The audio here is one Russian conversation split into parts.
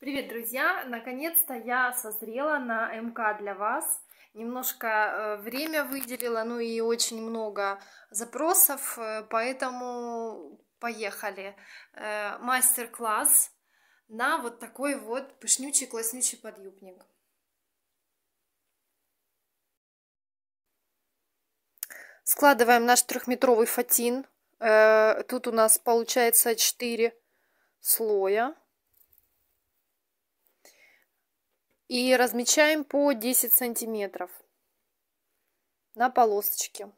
Привет, друзья! Наконец-то я созрела на МК для вас. Немножко э, время выделила, ну и очень много запросов, э, поэтому поехали. Э, мастер-класс на вот такой вот пышнючий-класснючий подъюбник. Складываем наш трехметровый фатин. Тут у нас получается 4 слоя. И размечаем по 10 сантиметров на полосочке.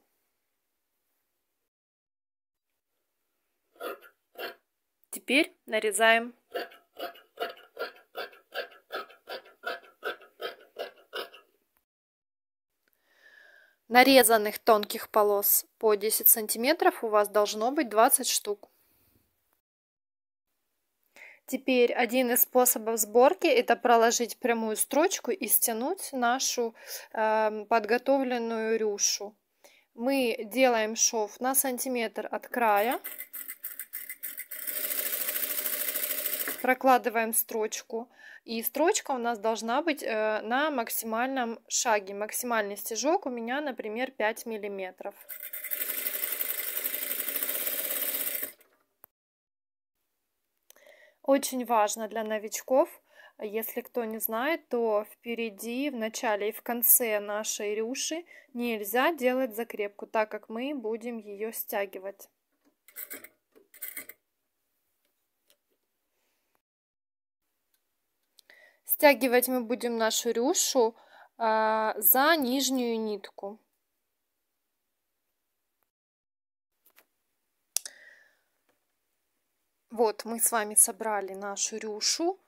Теперь нарезаем. Нарезанных тонких полос по 10 сантиметров у вас должно быть 20 штук. Теперь один из способов сборки это проложить прямую строчку и стянуть нашу э, подготовленную рюшу. Мы делаем шов на сантиметр от края. Прокладываем строчку. И строчка у нас должна быть э, на максимальном шаге. Максимальный стежок у меня, например, 5 миллиметров. Очень важно для новичков, если кто не знает, то впереди, в начале и в конце нашей рюши нельзя делать закрепку, так как мы будем ее стягивать. Стягивать мы будем нашу рюшу а, за нижнюю нитку. Вот мы с вами собрали нашу рюшу.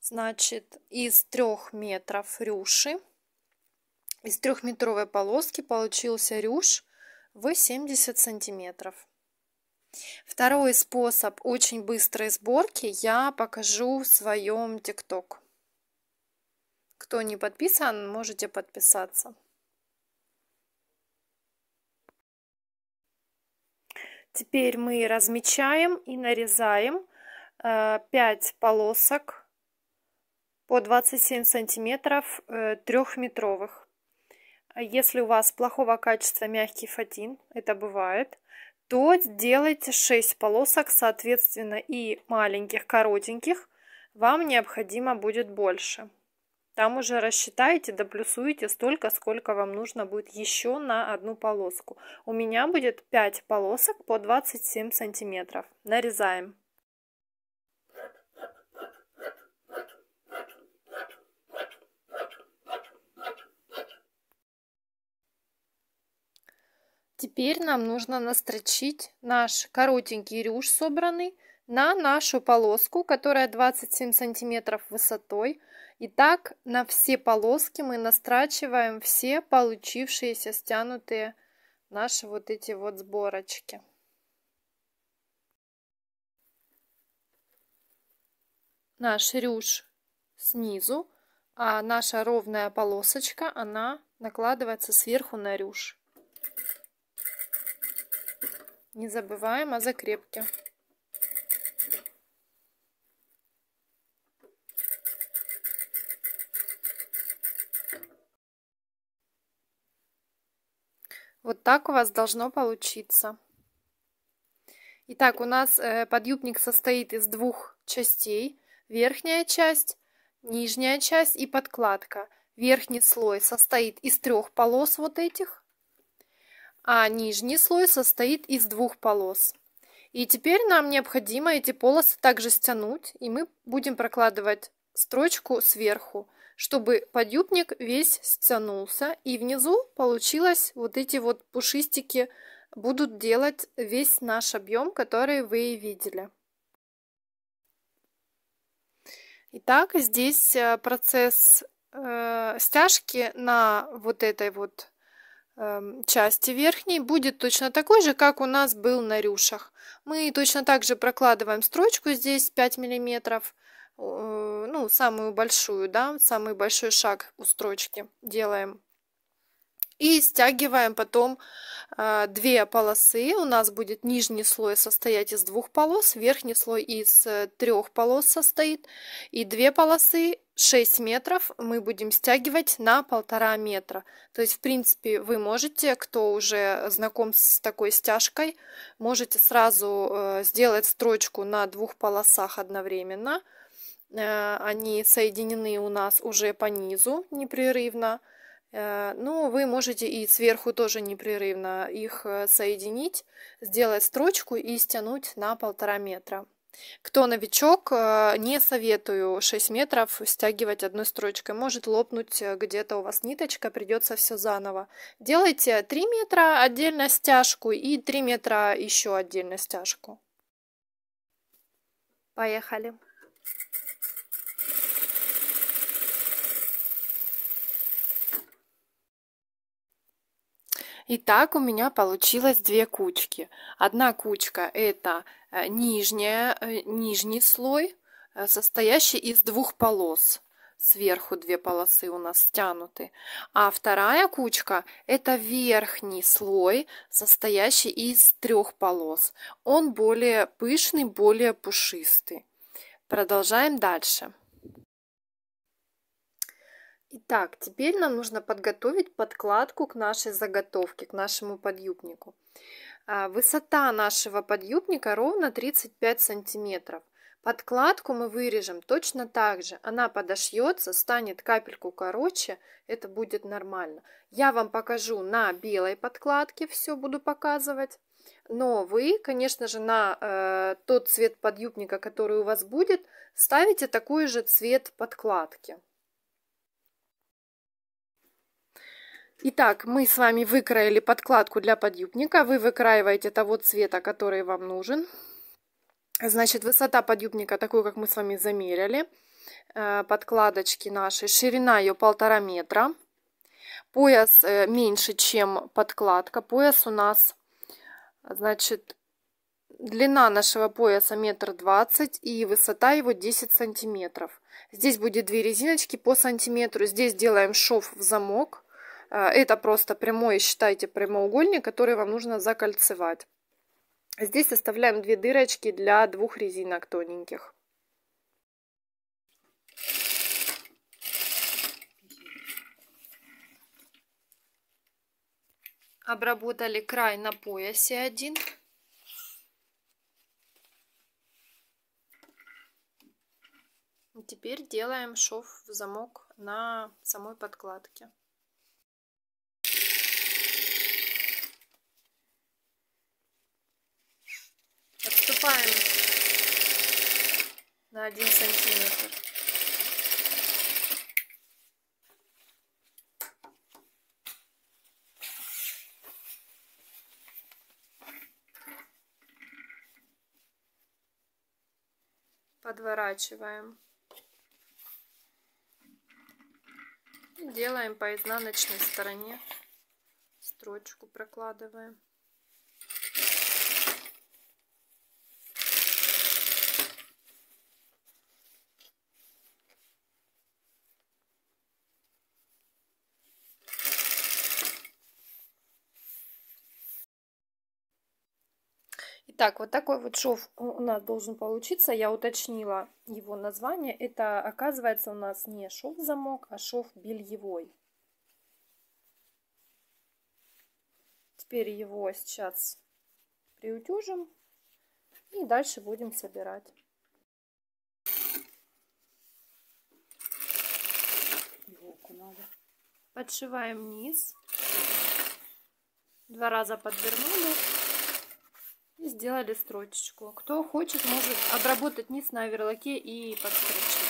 Значит, из трех метров рюши, из трехметровой полоски получился рюш в 70 сантиметров. Второй способ очень быстрой сборки я покажу в своем ТикТок. Кто не подписан, можете подписаться. Теперь мы размечаем и нарезаем 5 э, полосок по 27 сантиметров э, трехметровых. Если у вас плохого качества мягкий фатин, это бывает, то делайте 6 полосок, соответственно, и маленьких, коротеньких вам необходимо будет больше. Там уже рассчитаете, доплюсуете столько, сколько вам нужно будет еще на одну полоску. У меня будет 5 полосок по 27 сантиметров. Нарезаем. Теперь нам нужно настрочить наш коротенький рюш собранный на нашу полоску, которая 27 сантиметров высотой. И так на все полоски мы настрачиваем все получившиеся стянутые наши вот эти вот сборочки. Наш рюш снизу, а наша ровная полосочка, она накладывается сверху на рюш. Не забываем о закрепке. Вот так у вас должно получиться. Итак, у нас э, подъюбник состоит из двух частей. Верхняя часть, нижняя часть и подкладка. Верхний слой состоит из трех полос вот этих, а нижний слой состоит из двух полос. И теперь нам необходимо эти полосы также стянуть, и мы будем прокладывать строчку сверху чтобы подъюбник весь стянулся и внизу получилось вот эти вот пушистики будут делать весь наш объем, который вы видели. Итак, здесь э, процесс э, стяжки на вот этой вот э, части верхней будет точно такой же, как у нас был на рюшах. Мы точно так же прокладываем строчку здесь 5 миллиметров ну, самую большую, да, самый большой шаг у строчки делаем И стягиваем потом э, две полосы. У нас будет нижний слой состоять из двух полос, верхний слой из э, трех полос состоит. И две полосы 6 метров мы будем стягивать на полтора метра. То есть, в принципе, вы можете, кто уже знаком с такой стяжкой, можете сразу э, сделать строчку на двух полосах одновременно. Э, они соединены у нас уже по низу непрерывно. Э, ну, вы можете и сверху тоже непрерывно их э, соединить, сделать строчку и стянуть на полтора метра. Кто новичок, не советую 6 метров стягивать одной строчкой. Может лопнуть где-то у вас ниточка, придется все заново. Делайте 3 метра отдельно стяжку и 3 метра еще отдельно стяжку. Поехали. Итак, у меня получилось две кучки. Одна кучка это э, нижняя, э, нижний слой, э, состоящий из двух полос. Сверху две полосы у нас стянуты. А вторая кучка это верхний слой, состоящий из трех полос. Он более пышный, более пушистый. Продолжаем дальше. Итак, теперь нам нужно подготовить подкладку к нашей заготовке, к нашему подъюбнику. А, высота нашего подъюбника ровно 35 сантиметров. Подкладку мы вырежем точно так же. Она подошьется, станет капельку короче, это будет нормально. Я вам покажу на белой подкладке, все буду показывать. Но вы, конечно же, на э, тот цвет подъюбника, который у вас будет, ставите такой же цвет подкладки. Итак, мы с вами выкроили подкладку для подъюбника. Вы выкраиваете того цвета, который вам нужен. Значит, высота подъюбника такую, как мы с вами замерили. Э, подкладочки нашей. Ширина ее полтора метра. Пояс э, меньше, чем подкладка. Пояс у нас, значит, длина нашего пояса метр двадцать и высота его 10 сантиметров. Здесь будет две резиночки по сантиметру. Здесь делаем шов в замок. А, это просто прямой, считайте, прямоугольник, который вам нужно закольцевать. Здесь оставляем две дырочки для двух резинок тоненьких. Обработали край на поясе один. Теперь делаем шов в замок на самой подкладке. На один сантиметр. Подворачиваем. Делаем по изнаночной стороне. Строчку прокладываем. Итак, вот такой вот шов у нас должен получиться. Я уточнила его название. Это оказывается у нас не шов-замок, а шов бельевой. Теперь его сейчас приутюжим и дальше будем собирать. Подшиваем низ. Два раза подвернули и сделали строчечку. Кто хочет, может обработать низ на оверлоке и подстрочить.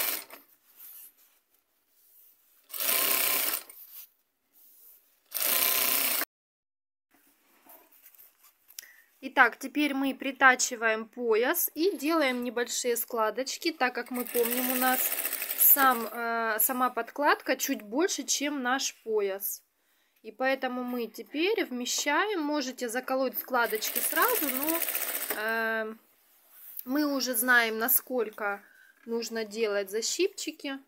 Итак, теперь мы притачиваем пояс и делаем небольшие складочки, так как мы помним, у нас сам, э, сама подкладка чуть больше, чем наш пояс. И поэтому мы теперь вмещаем, можете заколоть складочки сразу, но э, мы уже знаем, насколько нужно делать защипчики.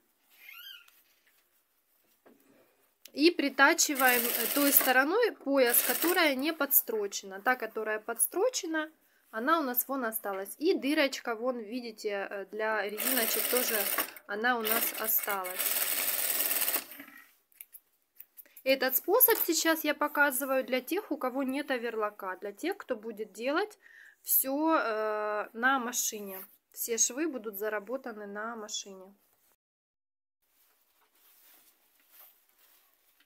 И притачиваем той стороной пояс, которая не подстрочена. Та, которая подстрочена, она у нас вон осталась. И дырочка, вон, видите, э, для резиночек тоже она у нас осталась. Этот способ сейчас я показываю для тех, у кого нет оверлока. Для тех, кто будет делать все э, на машине. Все швы будут заработаны на машине.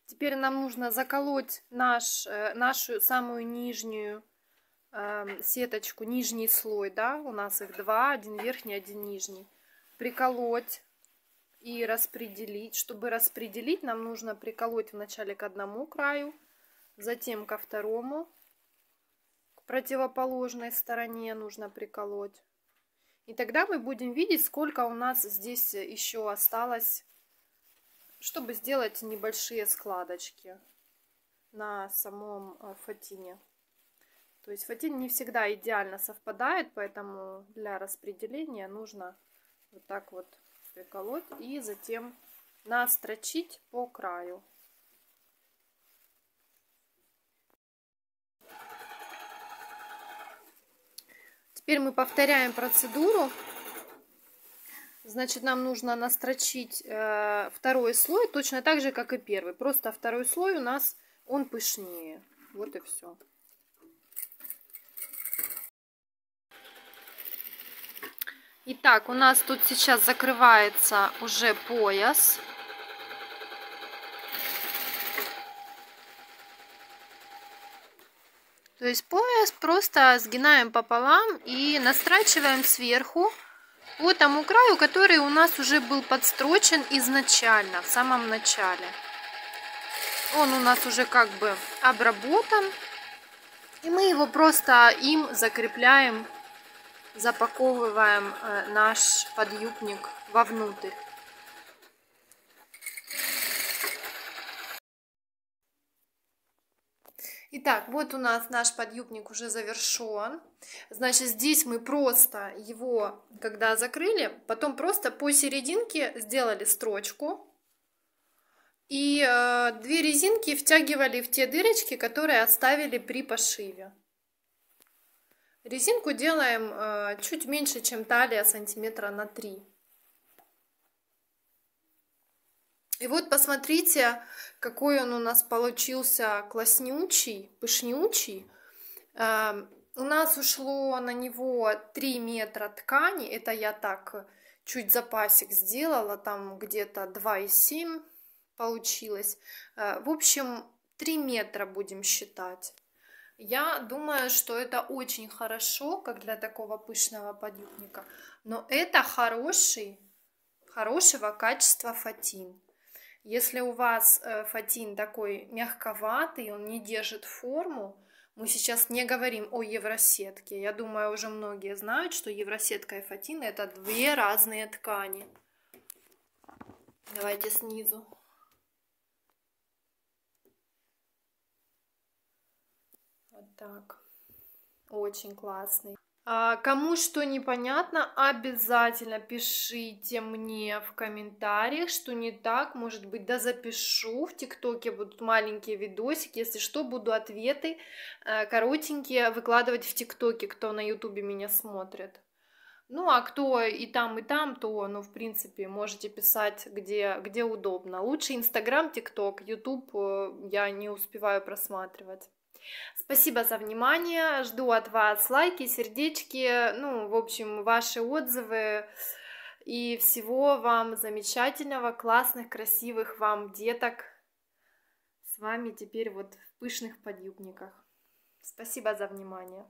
Теперь нам нужно заколоть наш, э, нашу самую нижнюю э, сеточку, нижний слой, да, у нас их два, один верхний, один нижний. Приколоть и распределить. Чтобы распределить, нам нужно приколоть вначале к одному краю, затем ко второму, к противоположной стороне нужно приколоть. И тогда мы будем видеть, сколько у нас здесь еще осталось чтобы сделать небольшие складочки на самом э, фатине. То есть фатин не всегда идеально совпадает, поэтому для распределения нужно вот так вот приколоть и затем настрочить по краю. Теперь мы повторяем процедуру Значит, нам нужно настрочить э, второй слой точно так же, как и первый. Просто второй слой у нас, он пышнее. Вот и все. Итак, у нас тут сейчас закрывается уже пояс. То есть пояс просто сгинаем пополам и настрачиваем сверху по тому краю, который у нас уже был подстрочен изначально, в самом начале. Он у нас уже как бы обработан. И мы его просто им закрепляем, запаковываем э, наш подъюбник вовнутрь. Итак, вот у нас наш подъюбник уже завершен. Значит, здесь мы просто его, когда закрыли, потом просто по серединке сделали строчку. И э, две резинки втягивали в те дырочки, которые оставили при пошиве. Резинку делаем э, чуть меньше, чем талия, сантиметра на 3. И вот посмотрите, какой он у нас получился класснючий, пышнючий. Эм, у нас ушло на него 3 метра ткани. Это я так чуть запасик сделала, там где-то 2,7 получилось. Э, в общем, 3 метра будем считать. Я думаю, что это очень хорошо, как для такого пышного подъюбника. Но это хороший, хорошего качества фатин. Если у вас э, фатин такой мягковатый, он не держит форму, мы сейчас не говорим о евросетке. Я думаю, уже многие знают, что евросетка и фатин это две разные ткани. Давайте снизу. Вот так. Очень классный. А, кому что непонятно, обязательно пишите мне в комментариях, что не так, может быть, да запишу. В ТикТоке будут маленькие видосики, если что, буду ответы э, коротенькие выкладывать в ТикТоке, кто на Ютубе меня смотрит. Ну, а кто и там, и там, то, ну, в принципе, можете писать, где, где удобно. Лучше Инстаграм, ТикТок, Ютуб э, я не успеваю просматривать. Спасибо за внимание. Жду от вас лайки, сердечки, ну, в общем, ваши отзывы. И всего вам замечательного, классных, красивых вам деток. С вами теперь вот в пышных подъюбниках. Спасибо за внимание.